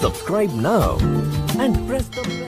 Subscribe now and press the bell.